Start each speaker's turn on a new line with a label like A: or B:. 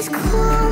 A: is cold.